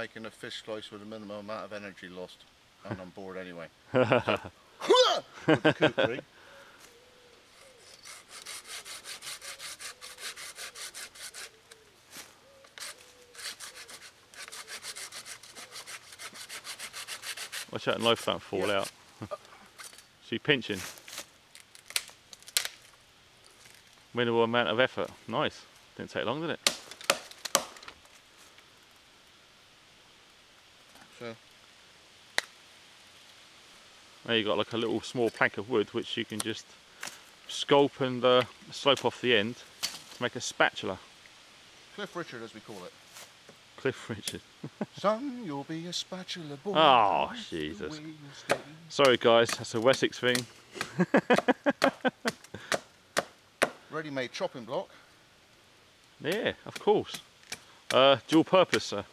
making a fish slice with a minimum amount of energy lost. And I'm bored anyway. So, with the kukri. Watch out, knife don't fall Yeah. out. so you pinching. Minimal amount of effort. Nice. Didn't take long, did it? So, There you've got like a little small plank of wood which you can just sculpt and uh, slope off the end to make a spatula. Cliff Richard, as we call it. Cliff Richard. Son, you'll be a spatula boy. Oh, Jesus. way you stay. Sorry guys, that's a Wessex thing. Ready-made chopping block. Yeah, of course. Uh, dual purpose, sir.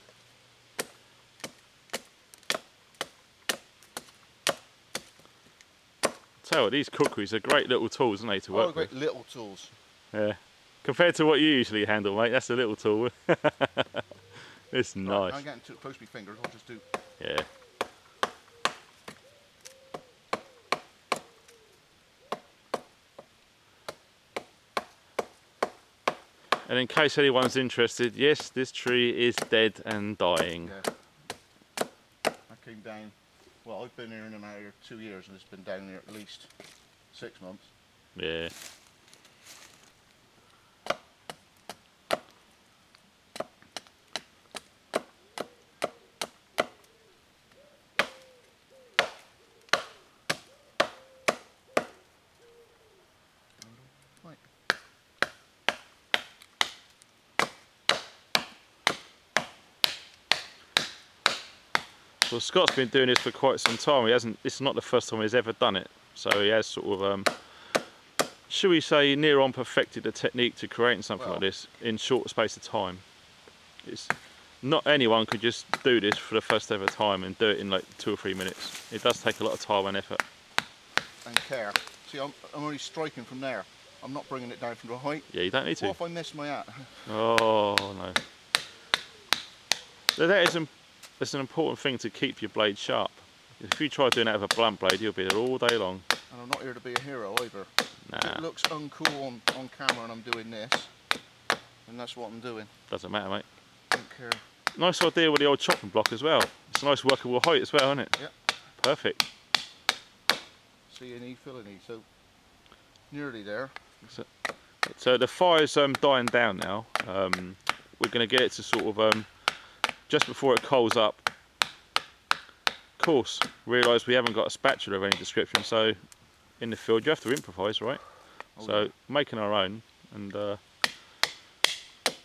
Tell you these kukris are great little tools, aren't they, to work Oh, work great with? little tools. Yeah. Compared to what you usually handle, mate, that's a little tool. it's Right, nice. I'm getting too close to my fingers. I'll just do. Yeah. And in case anyone's interested, yes, this tree is dead and dying. Yeah. I came down. Well, I've been here in out here two years, and it's been down here at least six months. Yeah. Right. Well, Scott's been doing this for quite some time. He hasn't. This is not the first time he's ever done it. So he has sort of, um, should we say, near on perfected the technique to creating something like this in short space of time. It's not anyone could just do this for the first ever time and do it in like two or three minutes. It does take a lot of time and effort. And care. See, I'm, I'm only striking from there. I'm not bringing it down from the height. Yeah, you don't need to. What if I miss my hat? Oh no. So that is that's an important thing to keep your blade sharp. If you try doing that with a blunt blade, you'll be there all day long. And I'm not here to be a hero either. Nah, it looks uncool on, on camera and I'm doing this, and that's what I'm doing. doesn't matter, mate. Don't care. Nice idea with the old chopping block as well. It's a nice workable height as well, isn't it? Yep. Perfect. C and E, fill and E. So nearly there. So the fire's um, dying down now. Um, we're going to get it to sort of um, just before it coals up. Of course, realise we haven't got a spatula of any description, so in the field you have to improvise, right? Oh, so yeah. making our own and uh,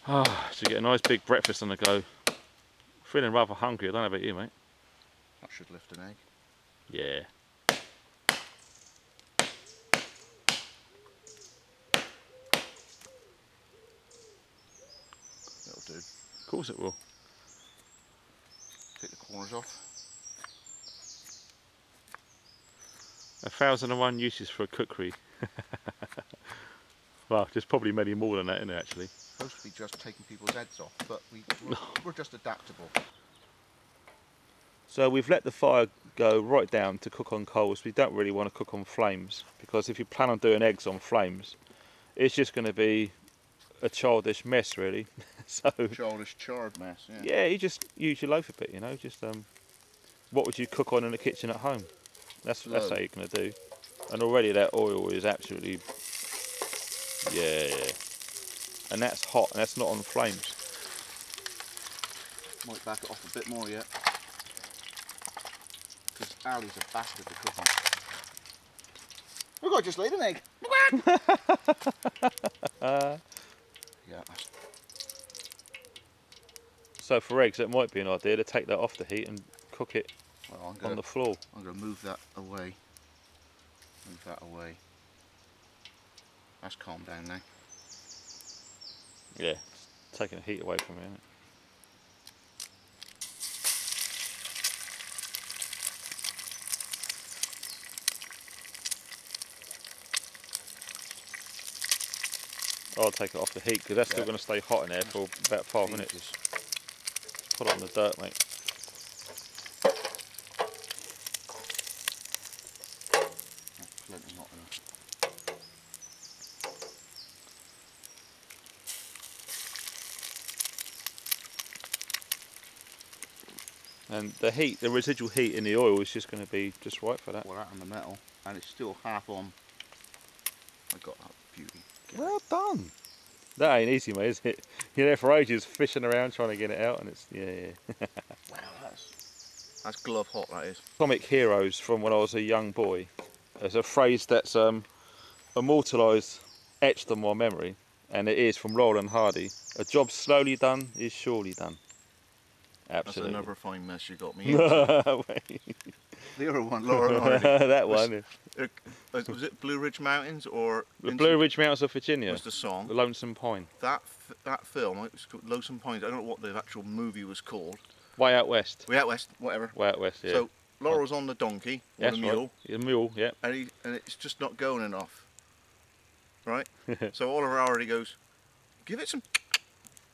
ah, to get a nice big breakfast on the go. Feeling rather hungry. I don't know about you, mate. that should lift an egg. Yeah. That'll do. Of course it will. Take off. A thousand and one uses for a kukri. well, there's probably many more than that in there actually. Supposed to be just taking people's heads off, but we, we're, we're just adaptable. So we've let the fire go right down to cook on coals. We don't really want to cook on flames because if you plan on doing eggs on flames, it's just going to be a childish mess really. so Childish charred mess. Yeah. yeah, you just use your loaf a bit, you know. Just um, what would you cook on in the kitchen at home? That's that's how you're going to do. And already that oil is absolutely yeah, yeah. And that's hot, and that's not on flames. Might back it off a bit more yet. Because Ali's a bastard at cooking. Look, I just laid an egg. yeah, So for eggs, it might be an idea to take that off the heat and cook it well, I'm on the floor. I'm gonna move that away. Move that away. That's calmed down now. Yeah, it's taking the heat away from it. I'll take it off the heat because that's still going to stay hot in there for about five minutes. Ages. put it on the dirt, mate. That's plenty hot enough. And the heat, the residual heat in the oil is just going to be just right for that. Well, that and the metal, and it's still half on. I got that beauty. Get it. Well done. That ain't easy, mate, is it? You're there for ages fishing around trying to get it out, and it's yeah, yeah. Wow, that's that's glove hot. That is. Comic heroes from when I was a young boy. There's a phrase that's um, immortalised, etched on my memory, and it is from Laurel and Hardy. A job slowly done is surely done. Absolutely. That's another fine mess you got me. the other one, Laurel Hardy. that one. Uh, was it Blue Ridge Mountains or The Vincent- Blue Ridge Mountains of Virginia. was the song? The Lonesome Pine. That that film, it was called Lonesome Pine. I don't know what the actual movie was called. Way out west. Way out west, whatever. Way out west, yeah. So Laurel's on the donkey or That's the mule, right. The mule, yeah. and he and it's just not going enough. Right. so Oliver Hardy goes, give it some,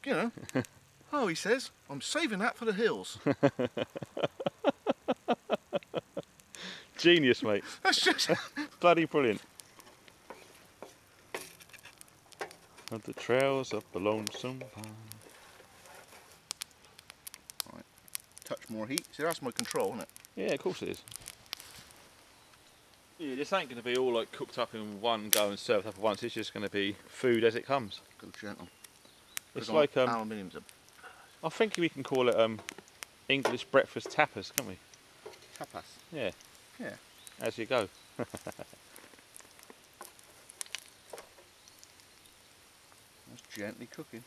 you know. oh, he says, I'm saving that for the hills. Genius, mate. That's just Bloody brilliant. On the trails up the lonesome pine. touch more heat. See, that's my control, isn't it? Yeah, of course it is. Yeah, this ain't going to be all like cooked up in one go and served up at once. It's just going to be food as it comes. Go gentle. It's Put like um, aluminium's a I think we can call it um, English breakfast tapas, can't we? tapas. Yeah. Yeah. As you go. That's gently cooking.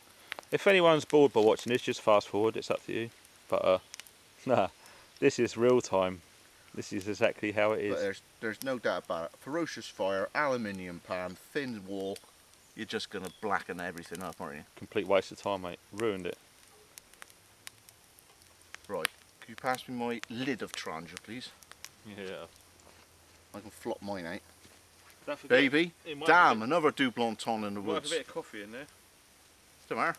If anyone's bored by watching this, just fast forward. It's up to you. But uh, nah, this is real time. This is exactly how it is. But there's there's no doubt about it. Ferocious fire, aluminium pan, thin wall. You're just gonna blacken everything up, aren't you? Complete waste of time, mate. Ruined it. Right. Can you pass me my lid of Trangia, please? Yeah. I can flop mine out. Don't Baby, damn, have another doublon ton in the a bit, might have woods. a bit of coffee in there. Don't matter.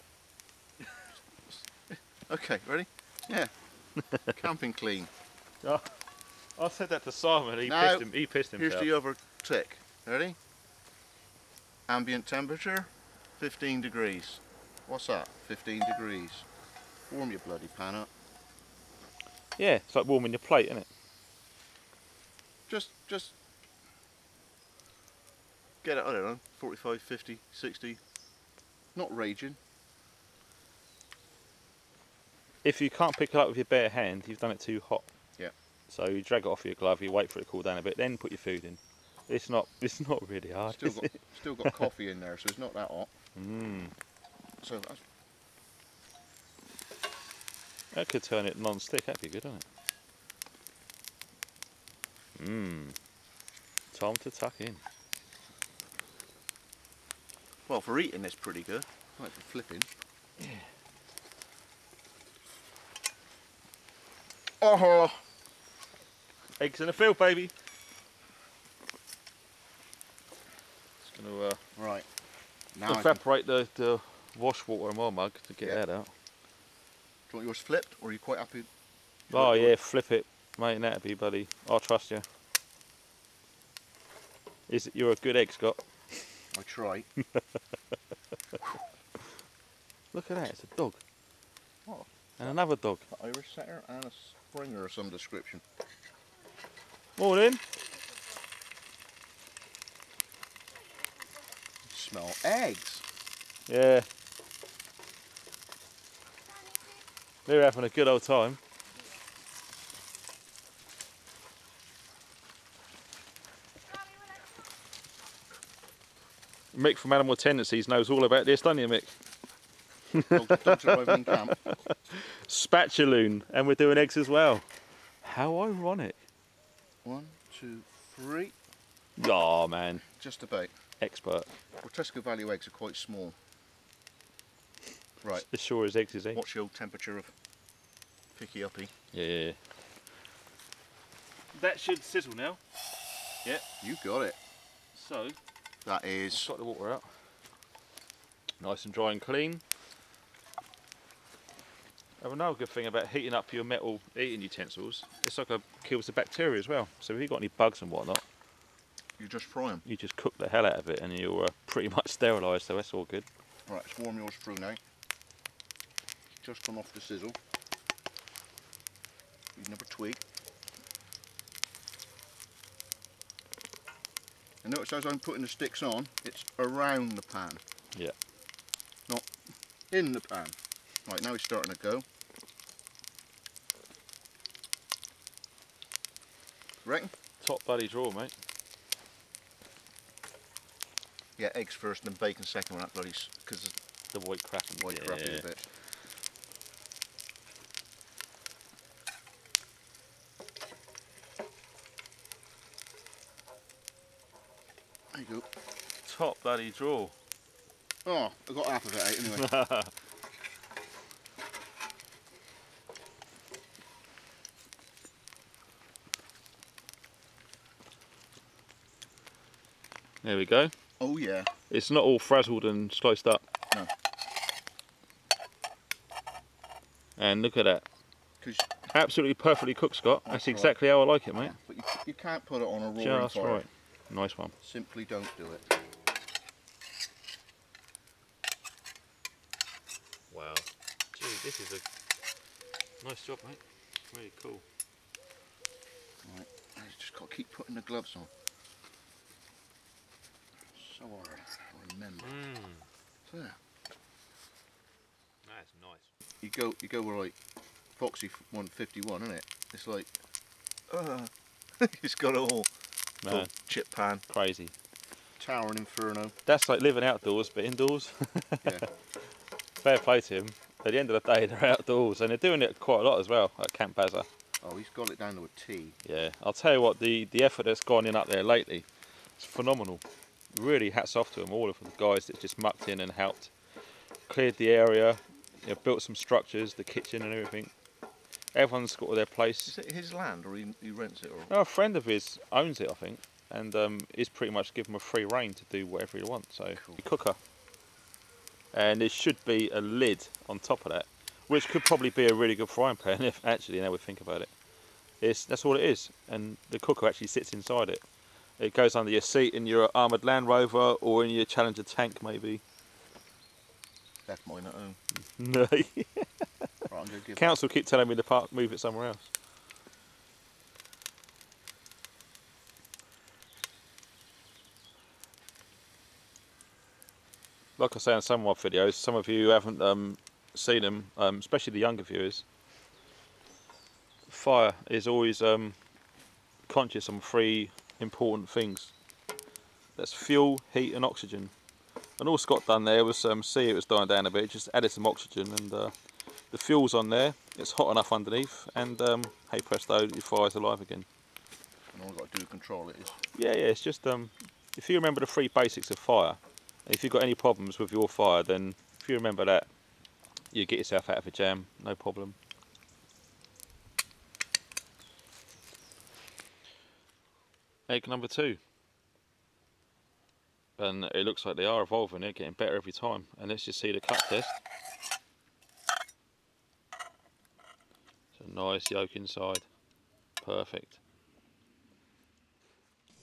okay, ready? Yeah. Camping clean. Oh, I said that to Simon. He No, pissed him. He pissed himself. Here's himself. the other tick. Ready? Ambient temperature, 15 degrees. What's that? 15 degrees. Warm your bloody pan up. Yeah, it's like warming your plate, isn't it? Just, just get it, I don't know, 45, 50, 60. Not raging. If you can't pick it up with your bare hand, you've done it too hot. Yeah. So you drag it off your glove, you wait for it to cool down a bit, then put your food in. It's not. It's not really hard. Still got, still got coffee in there, so it's not that hot. Mm. So that's That could turn it non-stick. That'd be good, wouldn't it? Mmm. Time to tuck in. well for eating. It's pretty good. Like for flipping. Yeah. Oh, Eggs in the field, baby. Just going to uh, right. Now I can, evaporate the, the wash water in my mug to get Yeah. that out. do you want yours flipped, or are you quite happy? Oh yeah, flip it, mate. That'd be buddy. I'll trust you. Is it? You're a good egg, Scott. I try. Look at that. It's a dog. Oh. And another dog. An Irish setter and a Springer of some description. Morning. Smell eggs. Yeah. They're having a good old time. Mick from Animal Tendencies knows all about this, doesn't you, Mick? Dogs, dogs arriving in camp. Spatuloon, and we're doing eggs as well. How ironic. One, two, three. Oh man, Just about. expert. Well, Tesco Value eggs are quite small. Right. As sure as eggs is eggs. What's your temperature of picky uppy? Yeah. That should sizzle now. Yeah. You got it. So, That is. got the water out. Nice and dry and clean. And another good thing about heating up your metal eating utensils, it's like a kills the bacteria as well. So if you've got any bugs and whatnot, You just fry them. you just cook the hell out of it and you're uh, pretty much sterilised, so that's all good. Right, let's warm yours through now. Just come off the sizzle. Another twig. And notice as I'm putting the sticks on, it's around the pan. Yeah. Not in the pan. Right, now it's starting to go. Reckon? Top bloody draw, mate. Yeah, eggs first and then bacon second when that bloody, because The white crap and white yeah. crappy a bit. There you go. Top bloody draw. Oh, I got half of it out anyway. There we go. oh yeah. It's not all frazzled and sliced up. No. And look at that. Absolutely perfectly cooked, Scott. That's, That's right. exactly how I like it, mate. but you, you can't put it on a roaring Just fire. right. Nice one. Simply don't do it. Wow. Gee, this is a nice job, mate. Really cool. Right. You just got to keep putting the gloves on. So hard. to Remember. Mmm. There. That's nice. You go. You go with like Foxy 151, isn't it? It's like. Uh, it's got it all. Man, Little chip pan, crazy. towering inferno. That's like living outdoors, but indoors. Yeah. Fair play to him. At the end of the day, they're outdoors, and they're doing it quite a lot as well at Camp Baza. Oh, he's got it down to a T. Yeah, I'll tell you what, the, the effort that's gone in up there lately, it's phenomenal. Really hats off to them, all of the guys that just mucked in and helped. Cleared the area, you know, built some structures, the kitchen and everything. Everyone's got their place. Is it his land or he, he rents it? Or No, a friend of his owns it, I think, and um, he's pretty much given him a free reign to do whatever he wants. So, Cool. the cooker. And there should be a lid on top of that, which could probably be a really good frying pan if actually now we think about it. It's, that's all it is, and the cooker actually sits inside it. It goes under your seat in your armoured Land Rover or in your Challenger tank, maybe. left mine at home. No. Right, I'm gonna give. Council keep telling me to park, move it somewhere else. Like I say in some of my videos, some of you haven't um, seen them, um, especially the younger viewers. Fire is always um, conscious on three important things. That's fuel, heat, and oxygen. And all Scott done there was um, see it was dying down a bit, just added some oxygen and uh, the fuel's on there, it's hot enough underneath, and um, hey presto, your fire's alive again. And all I've got to do to control it is. Yeah, yeah, it's just um, if you remember the three basics of fire, if you've got any problems with your fire, then if you remember that, you get yourself out of a jam, no problem. Egg number two. And it looks like they are evolving, they're getting better every time. And let's just see the cut test. It's a nice yolk inside. Perfect.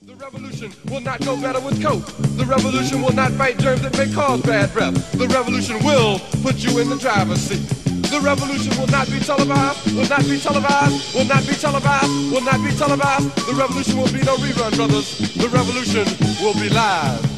The revolution will not go better with coke. The revolution will not fight germs that may cause bad breath. The revolution will put you in the driver's seat. The revolution will not be televised, will not be televised, will not be televised, will not be televised. The revolution will be no rerun, brothers. The revolution will be live.